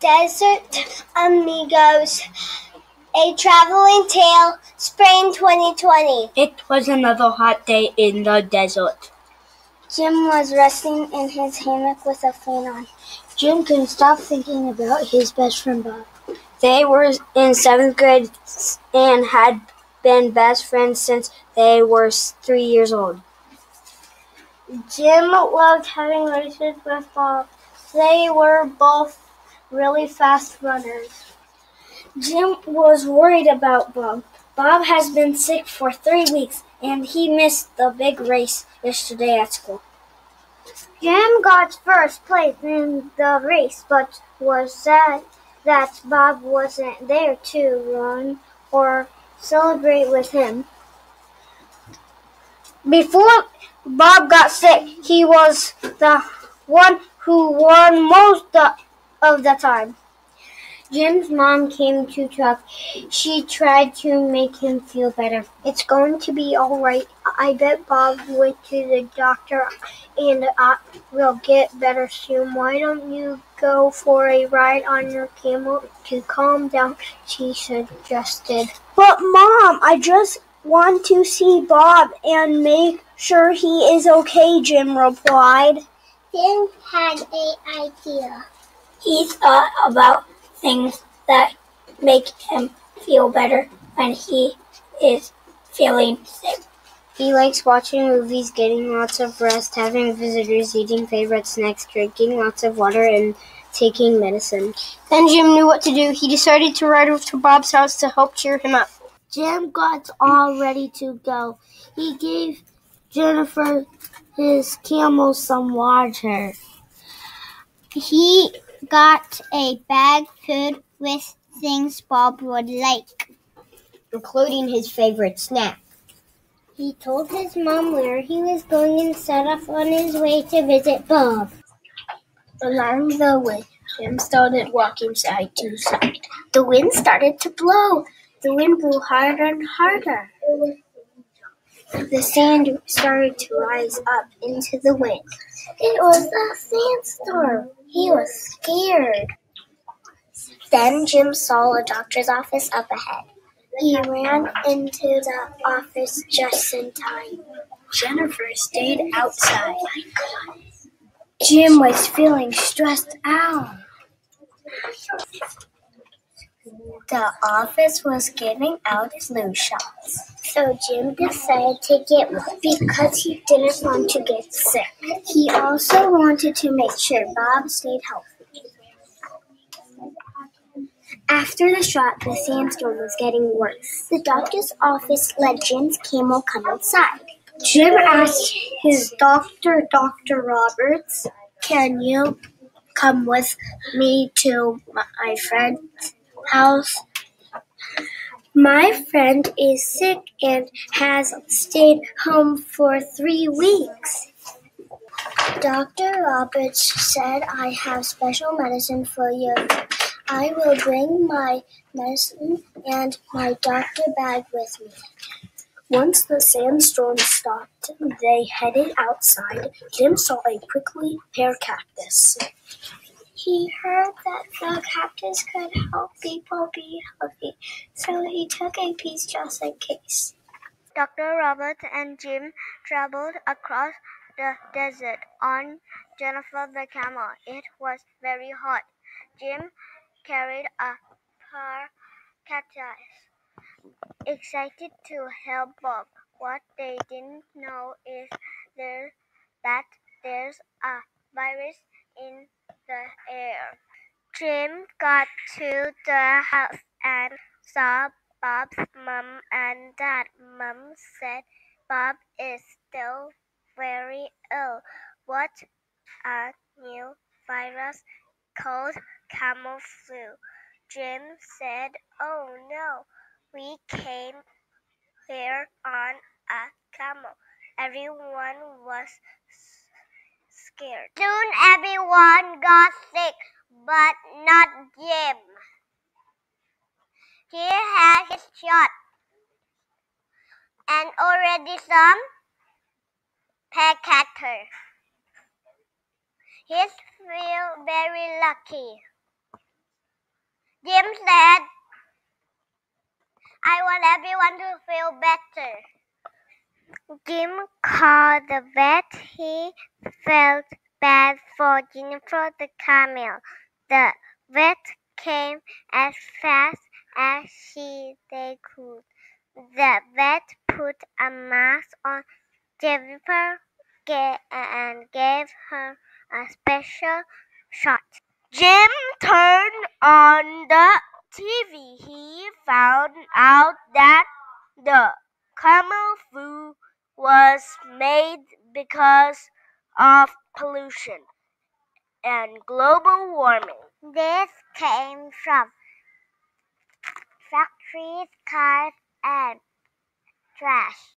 Desert Amigos, a traveling tale, spring 2020. It was another hot day in the desert. Jim was resting in his hammock with a fan on. Jim couldn't stop thinking about his best friend Bob. They were in seventh grade and had been best friends since they were three years old. Jim loved having races with Bob. They were both really fast runners. Jim was worried about Bob. Bob has been sick for three weeks and he missed the big race yesterday at school. Jim got first place in the race but was sad that Bob wasn't there to run or celebrate with him. Before Bob got sick, he was the one who won most of the time. Jim's mom came to talk. She tried to make him feel better. It's going to be all right. I bet Bob went to the doctor and uh, I will get better soon. Why don't you go for a ride on your camel to calm down? She suggested. But, Mom, I just want to see Bob and make sure he is okay, Jim replied. Jim had an idea. He thought about things that make him feel better when he is feeling sick. He likes watching movies, getting lots of rest, having visitors, eating favorite snacks, drinking lots of water, and taking medicine. Then Jim knew what to do. He decided to ride over to Bob's house to help cheer him up. Jim got all ready to go. He gave Jennifer his camel some water. He got a bag filled with things Bob would like, including his favorite snack. He told his mom where he was going and set off on his way to visit Bob. Along the way, Jim started walking side to side. The wind started to blow. The wind blew harder and harder. The sand started to rise up into the wind. It was a sandstorm. He was scared. Then Jim saw a doctor's office up ahead. He ran into the office just in time. Jennifer stayed outside. Jim was feeling stressed out. The office was giving out flu shots. So Jim decided to get one because he didn't want to get sick. He also wanted to make sure Bob stayed healthy. After the shot, the sandstorm was getting worse. The doctor's office let Jim's camel come inside. Jim asked his doctor, Dr. Roberts, Can you come with me to my friend's house? My friend is sick and has stayed home for three weeks. Dr. Roberts said I have special medicine for you. I will bring my medicine and my doctor bag with me. Once the sandstorm stopped, they headed outside. Jim saw a prickly pear cactus. He heard that the cactus could help people be healthy, so he took a piece just in case. Dr. Robert and Jim traveled across the desert on Jennifer the camel. It was very hot. Jim carried a pear cactus, excited to help Bob. What they didn't know is there, that there's a virus the air. Jim got to the house and saw Bob's mom and dad. Mom said Bob is still very ill. What a new virus called camel flu. Jim said, Oh no, we came here on a camel. Everyone was scared. Soon everyone got sick, but not Jim. He had his shot and already some pear He's feel very lucky. Jim said, I want everyone to feel better. Jim called the vet. He felt bad for Jennifer the camel. The vet came as fast as she they could. The vet put a mask on Jennifer and gave her a special shot. Jim turned on the TV. He found out that the camel was made because of pollution and global warming. This came from factories, cars, and trash.